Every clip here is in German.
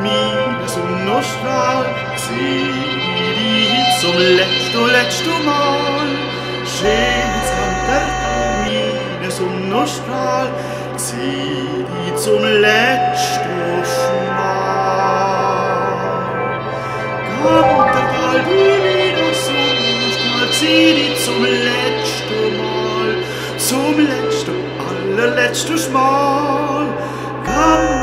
Meine Sonnenstrahl, sieh die zum letzten, letzten Mal. Meine Sonnenstrahl, sieh die zum letzten Mal. Kann der Tal, meine Sonnenstrahl, sieh die zum letzten Mal, zum letzten, allerletztes Mal. Kantertal,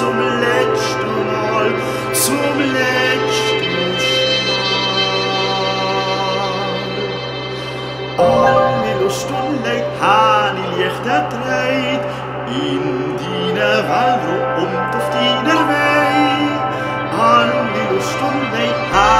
zum letzten Mal, zum letzten Mal. Alle Lust und Leid, han die Lichter dreht, in deine Wald und auf deiner Welt. Alle Lust und Leid, han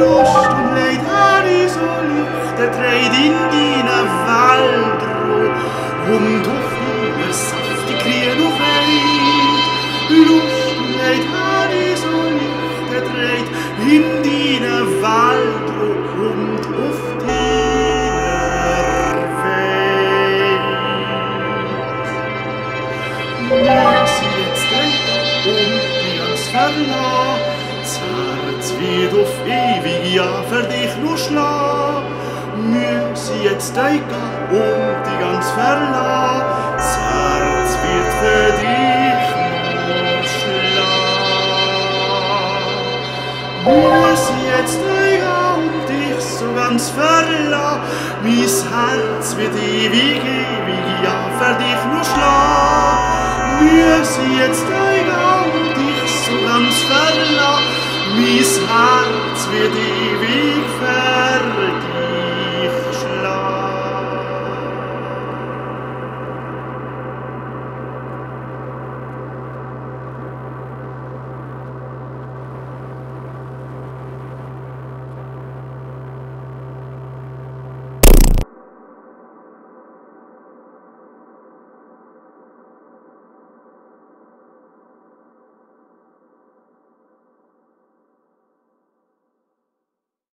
lust und leid hari soli der treid in dina waldro und um auf mir saftig krier noch um ein lust und leid hari soli der treid in dina waldro und auf um die uns verlor, verlah, zart wird auf ewig ja für dich nur. Mir ist jetzt dreht um die ganz verlah, zart wird für dich nur. Mir ist jetzt dreht um dich so ganz verlah, mis Herz wird ewig, ewig ja für dich nur. Mir ist jetzt dreht um dich so ganz verlah, mein Herz wird ewig vergehen.